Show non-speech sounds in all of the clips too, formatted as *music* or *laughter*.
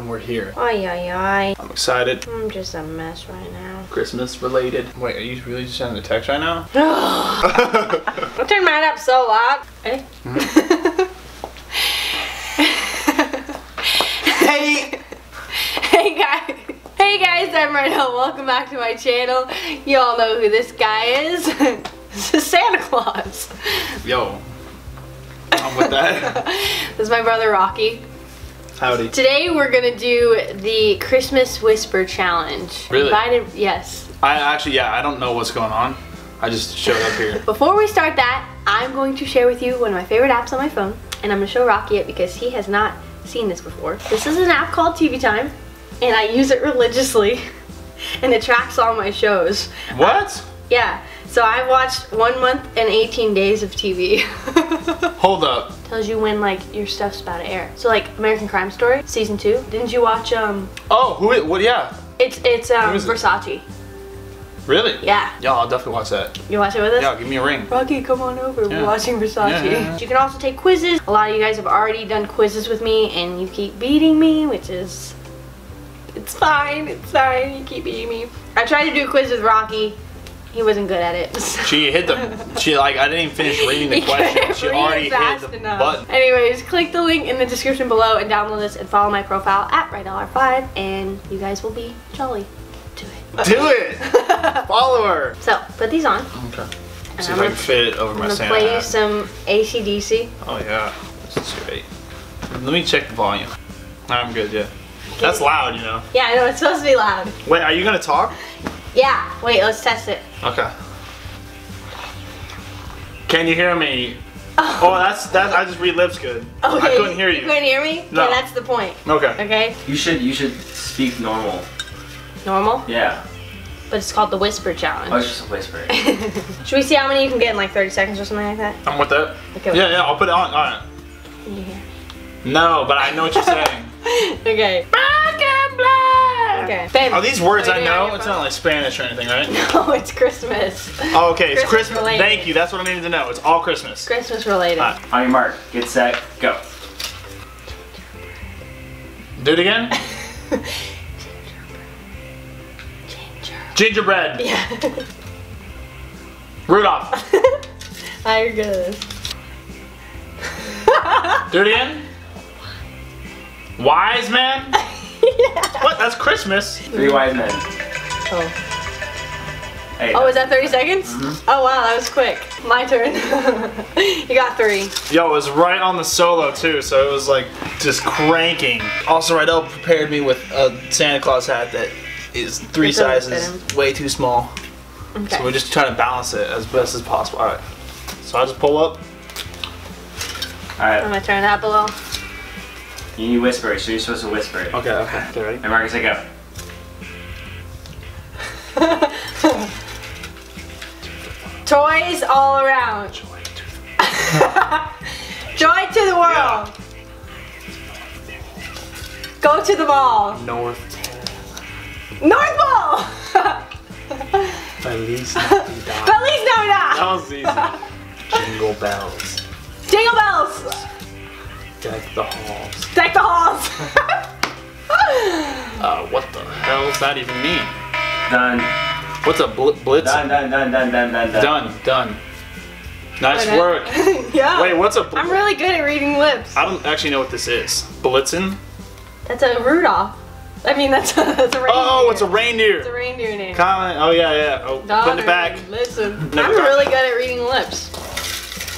and we're here. Ay, ay, ay. I'm excited. I'm just a mess right now. Christmas related. Wait, are you really just sending a text right now? *gasps* I turned mine up so loud. Eh? *laughs* hey! hey guys. Hey guys, I'm Reno. Welcome back to my channel. You all know who this guy is. *laughs* this is Santa Claus. Yo. I'm with that. *laughs* This is my brother Rocky. Howdy. Today we're gonna do the Christmas Whisper Challenge. Really? Invited, yes. I actually, yeah, I don't know what's going on. I just showed up here. *laughs* Before we start that, I'm going to share with you one of my favorite apps on my phone, and I'm gonna show Rocky it because he has not seen this before. This is an app called TV Time, and I use it religiously, *laughs* and it tracks all my shows. What? Yeah, so I watched one month and 18 days of TV. *laughs* Hold up. Tells you when like your stuff's about to air. So like American Crime Story season two. Didn't you watch um? Oh, who? What? Yeah. It's it's um Who is it? Versace. Really? Yeah, Yo, I'll definitely watch that. you watch it with us? Yeah, give me a ring. Rocky, come on over. Yeah. We're watching Versace. Yeah, yeah, yeah. You can also take quizzes. A lot of you guys have already done quizzes with me, and you keep beating me, which is it's fine. It's fine. You keep beating me. I tried to do a quiz with Rocky. He wasn't good at it. *laughs* She hit the. She like I didn't even finish *laughs* reading the He question. She read already hit the enough. button. Anyways, click the link in the description below and download this and follow my profile at RydelR5 and you guys will be jolly. Do it. *laughs* Do it. Follow her. So, put these on. Okay. And See I'm if I can fit it over I'm my gonna Santa play you hat. some ACDC. Oh yeah, this is great. Let me check the volume. I'm good, yeah. That's loud, you know. Yeah, I know, it's supposed to be loud. Wait, are you gonna talk? Yeah, wait, let's test it. Okay. Can you hear me? Oh, oh that's that. I just read lips good. I couldn't hear you. You couldn't hear me? No. Yeah, that's the point. Okay. Okay? You should you should speak normal. Normal. Yeah. But it's called the Whisper Oh, it's just a whisper. *laughs* Should we see how many you can get in like 30 seconds or something like that? I'm with that. Okay. Yeah, yeah. I'll put it on. All right. Can you hear? No, but I know what you're saying. *laughs* Okay. Black and black. Okay. Babe. Are these words I you doing on know? It's not like Spanish or anything, right? *laughs* No, it's Christmas. Oh, okay. It's Christmas Christmas. related. Thank you. That's what I needed to know. It's all Christmas. Christmas related. Alright. On your mark, get set, go. Do it again. Gingerbread. *laughs* Gingerbread. Yeah. *laughs* Rudolph. I you're good at this. Do it again. Wise man. Yeah. *laughs* What? That's Christmas. Three wise men. Oh. Hey. oh, is that 30 seconds? Mm-hmm. Oh, wow, that was quick. My turn. *laughs* you got three. Yo, it was right on the solo too, so it was like just cranking. Also, Rydel prepared me with a Santa Claus hat that is three It sizes way too small. Okay. So we're just trying to balance it as best as possible. All right. So I just pull up. All right. I'm Alright, gonna turn that below. You need whisper, so you're supposed to whisper it. Okay. Okay. Okay. Ready? And Marcus, say *laughs* go. Toys all around. *laughs* Joy to the world. Go to the mall. North. North Pole. *laughs* Feliz Feliz That Navidad. was easy. Jingle bells. Jingle bells. Deck the halls. Deck the halls. *laughs* Uh, what the hell does that even mean? Done. What's a bl- blitz? Done, done, done, done, done, done, done. Done. Done. Nice Okay. work. *laughs* yeah. Wait, what's a? Bl- I'm really good at reading lips. I don't actually know what this is. Blitzen? That's a Rudolph. I mean, that's a, that's a reindeer. Oh, it's a reindeer. It's a reindeer. reindeer name. Comment. Oh yeah, yeah. Oh, putting Daughter, it back. Listen, Never I'm got really good at reading lips.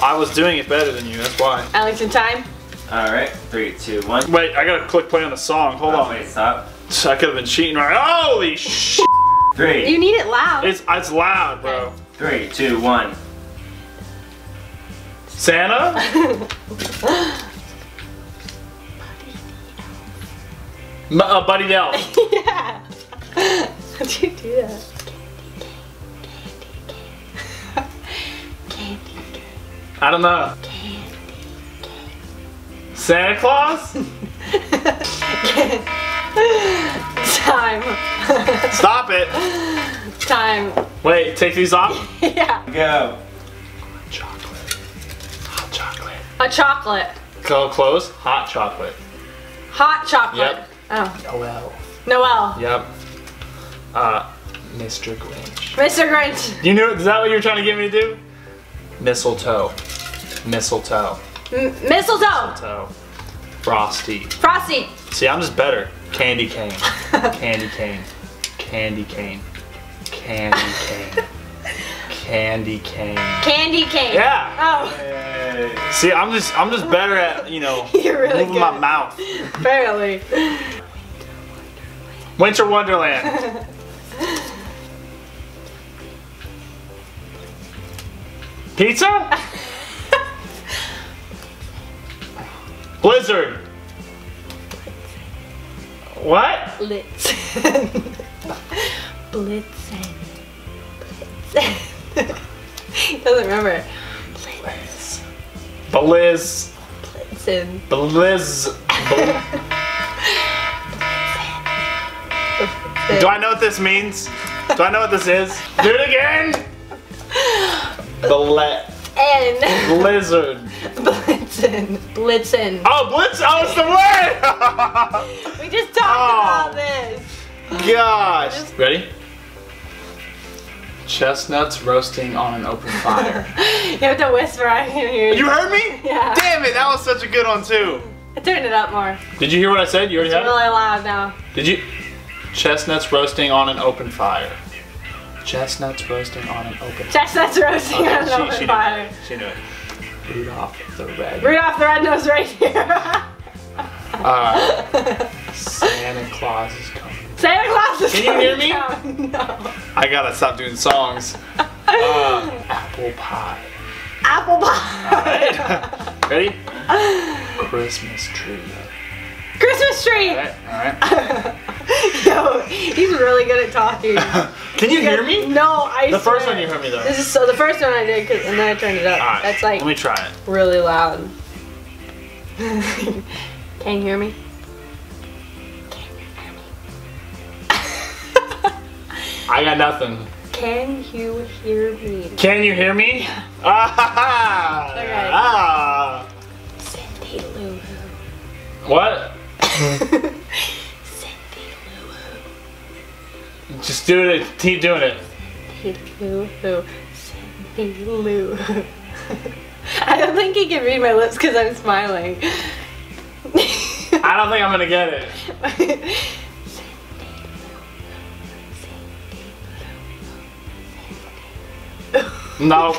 I was doing it better than you. That's why. Alex in time. Alright, three, two, one. Wait, I gotta click play on the song. Hold Oh, on. Wait, stop. I could have been cheating right. Holy sh! Three, You need it loud. It's it's loud, bro. three, two, one. Santa? *laughs* M- uh, Buddy the Elf. *laughs* yeah. How'd you do that? Candy, candy, I don't know. Santa Claus? *laughs* Time. Stop it. Time. Wait, take these off. *laughs* yeah. Go. Chocolate. Hot chocolate. A chocolate. Go close. Hot chocolate. Hot chocolate. Yep. Oh, Noel. Noel. Yep. Uh, Mr. Grinch. Mr. Grinch. You knew it? Is that what you were trying to get me to do? Mistletoe. Mistletoe. M- mistletoe. Mistletoe. Frosty. Frosty. See, I'm just better. Candy cane. *laughs* Candy cane. Candy cane. Candy cane. Candy cane. Candy cane. Yeah. Oh, See, I'm just I'm just better at, you know, *laughs* You're really moving my mouth. apparently. Winter Wonderland. *laughs* Pizza? Blizzard. What? Blitzen. *laughs* Blitzen. Blitzen. *laughs* he doesn't remember. Blitz. Blizz. Blitzen. Blizz. Bl- Do I know what this means? Do I know what this is? Do it again! *laughs* Blet. And Blizzard. Blitzen. Blitzen. Oh, Blitz! Oh, it's the word! *laughs* We just talked Oh. about this. Gosh. Ready? Chestnuts roasting on an open *laughs* fire. You have to whisper. I can hear you. you heard me? Yeah. Damn it, that was such a good one too. I turned it up more. Did you hear what I said? You already It's have really loud now. Did you? Chestnuts roasting on an open fire. Chestnuts roasting on an open *laughs* Chestnuts roasting Okay, on an she, open she fire. it. She knew it. Rudolph the red. Rudolph the red-nosed reindeer. *laughs* Uh, Santa Claus is coming. Santa Claus is Can you hear me? down. *laughs* No. I gotta stop doing songs. Uh, apple pie. Apple pie. Ready? Christmas tree. Christmas tree. Alright, alright. *laughs* Yo, he's really good at talking. *laughs* Can you hear me? No, I. The first one you heard me though. This is so. The first one I did, 'cause- and then I turned it up. Alright, That's like let me try it. really loud. Can you hear me? Can you hear me? I got nothing. Can you hear me? Can you hear me? *laughs* Ah, Okay. ah. Cindy Lou What? Just do it. Keep doing it. Lou Lou Cindy Lou. I don't think he can read my lips because I'm smiling. I don't think I'm gonna get it. No.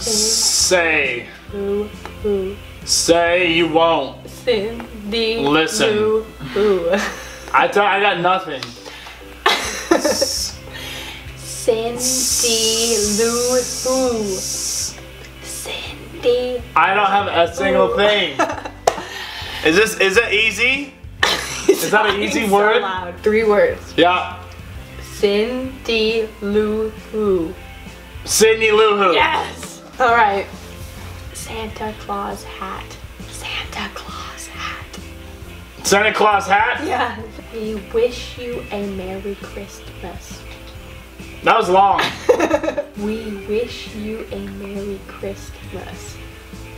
Say. Say you won't. Cindy Listen. I I got nothing. Cindy Lou Lou. Cindy. I don't have a single thing. *laughs* Is this is it easy? Is that an *laughs* easy word? Three words. Yeah. Cindy Lou Lou. Sydney Lou Who. Yes. All right. Santa Claus hat. Santa Claus hat. Santa Claus hat. Yeah. We wish you a Merry Christmas. That was long. *laughs* We wish you a Merry Christmas.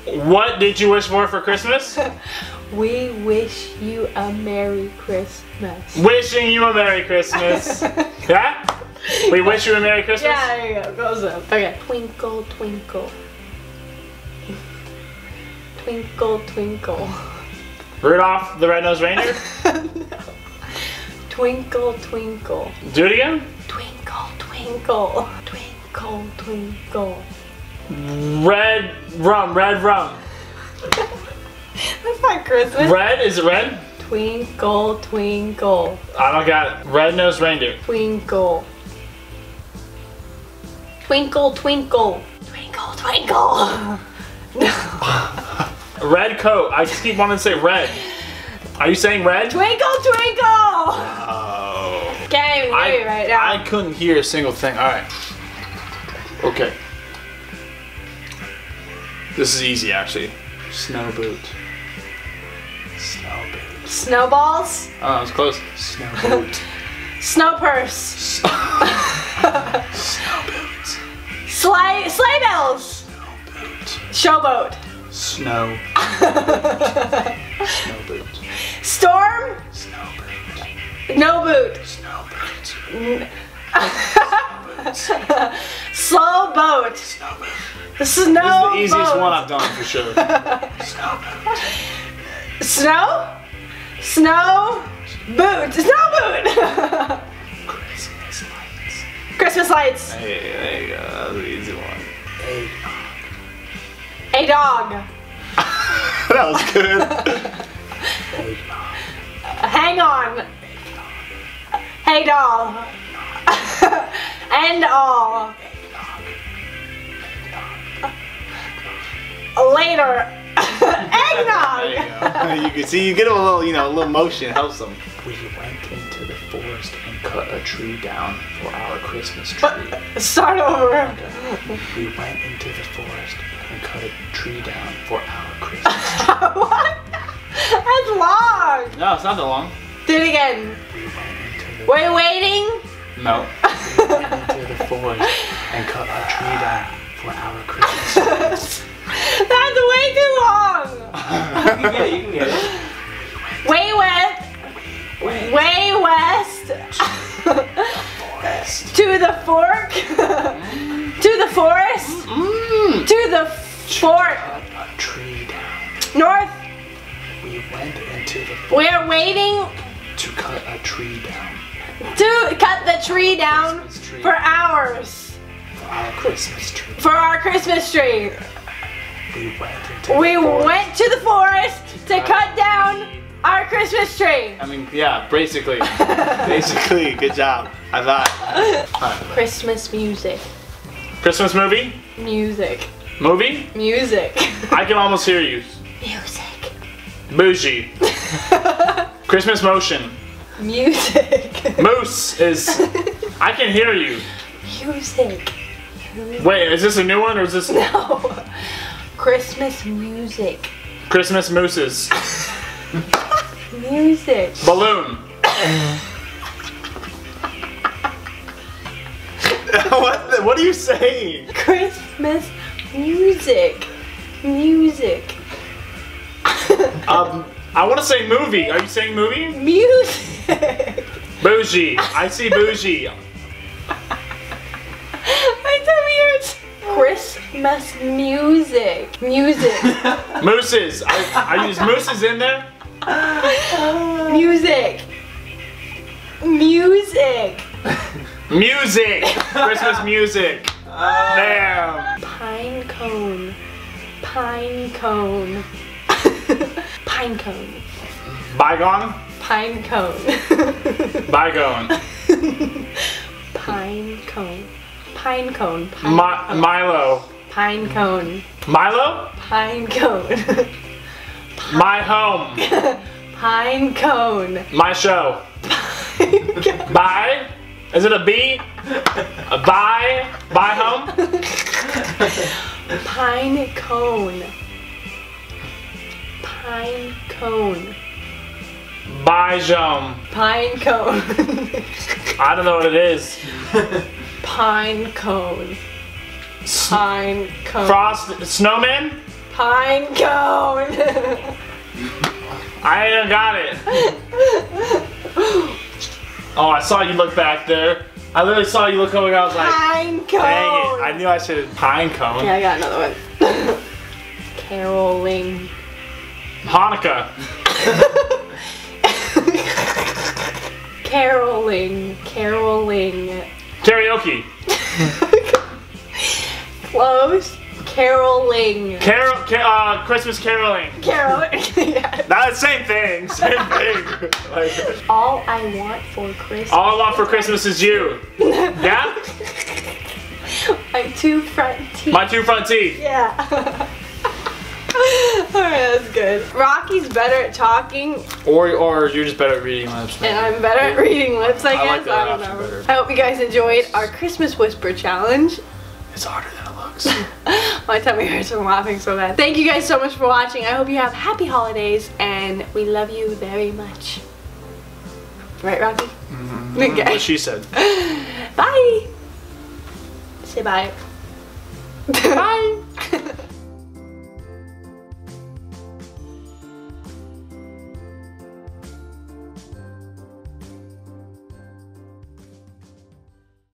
What did you wish for for Christmas? *laughs* We wish you a Merry Christmas. Wishing you a Merry Christmas. *laughs* Yeah? We wish you a Merry Christmas? Yeah, there you go. Goes up. Okay. Twinkle, twinkle. Twinkle, twinkle. Rudolph the Red-Nosed Reindeer? Twinkle, twinkle. Do it again? Twinkle, twinkle. Twinkle. Red rum, red rum. That's not Christmas. Red? Is it red? Twinkle, twinkle. I don't got it. Red-Nosed Reindeer. Twinkle. Twinkle, twinkle. Twinkle, twinkle. Red coat. I just keep wanting to say red. Are you saying red? Twinkle, twinkle. Can't even hear you right now. I couldn't hear a single thing. Alright. Okay. This is easy actually. Snow boot. Snow boot. Snowballs. Oh, it's close. Snow boot. *laughs* Snow purse. *laughs* Snow boot. Sleigh, sleigh bells. Snow boot. Showboat. Snow. *laughs* Snow boot. Storm. Snow boot. No boot. Snow boots. *laughs* Slow boat. Snow. The snow This is the easiest boat. one I've done for sure. Snow boots. Snow? Snow? Boot. Snow boot. Christmas *laughs* lights. Christmas lights. Hey, there you go. That was an easy one. Hey. A dog. *laughs* that was good. Hang on. Hey doll. and *laughs* all. Later. *laughs* Eggnog. You *laughs* you can see you get a little, you know, a little motion helps them. We went into the forest and cut a tree down for our Christmas tree. But, Start over. Uh, we went into the forest and cut a tree down for our Christmas tree. what? That's long. No, it's not that long. Do it again. We went into the We're waiting. no. *laughs* We went into the forest and cut a tree down for our Christmas. *laughs* That's way too long. You can get it, you can get it. Way west. Way west. To the fork. to the forest. Mm. To the fort. Cut a tree down. North. We went into the We're waiting to cut a tree down to cut the tree down tree for hours. for our Christmas tree. For our Christmas tree. We went into We the went to the forest to uh, cut down our Christmas tree. I mean, yeah, basically. *laughs* basically, good job. I thought. Christmas music. Christmas movie? Music. Movie? Music. I can almost hear you. Music. Bougie. *laughs* Christmas motion. Music. *laughs* Moose is. I can hear you. Music. Wait, is this a new one or is this No. Christmas music. Christmas mooses? Music. Balloon. *laughs* what? the- what are you saying? Christmas music. Music. *laughs* Um, I want to say movie. Are you saying movie? music. *laughs* Bougie. I see bougie. My tummy hurts. Christmas music. Music. *laughs* Mooses. I, I use mooses in there. music. Music. Music. Christmas music. Damn. Pine cone. Pine cone. *laughs* Pine cone. Bygone. Pine cone. *laughs* Bygone. Pine cone. Pine cone. Pine, Mi- Milo. pine cone. Milo. Pine cone. *laughs* My home. *laughs* Pine cone. My show. Bye. Is it a B? A bye. Bye home. Pine cone. Pine cone. Jome. Pine cone. I don't know what it is. Pine cone. Pine cone. Frost. Snowman. Pine cone. I ain't got it. Oh, I saw you look back there. I literally saw you look over. and I was like, Pine cone. dang it. I knew I should have pine cone. Yeah, I got another one. *laughs* Caroling. Hanukkah. *laughs* Caroling. Caroling. Karaoke. *laughs* Close. Caroling. Carol. Ca- uh, Christmas caroling. Caroling. *laughs* Yes. Not the same thing. *laughs* Same thing. Like, All I want for Christmas. all I want for Christmas is you. Yeah? My two front teeth. My two front teeth. Yeah. *laughs* Alright, that's good. Rocky's better at talking, Or, or you're just better at reading lips. and I'm better at reading lips, I I like guess. the I don't know. better. I hope you guys enjoyed our Christmas Whisper Challenge. It's harder than it looks. *laughs* My tummy hurts from laughing so bad. Thank you guys so much for watching. I hope you have happy holidays, and we love you very much. Right, Rocky? Mm-hmm. Okay. Mm-hmm. What she said. *laughs* Bye. Say bye. bye.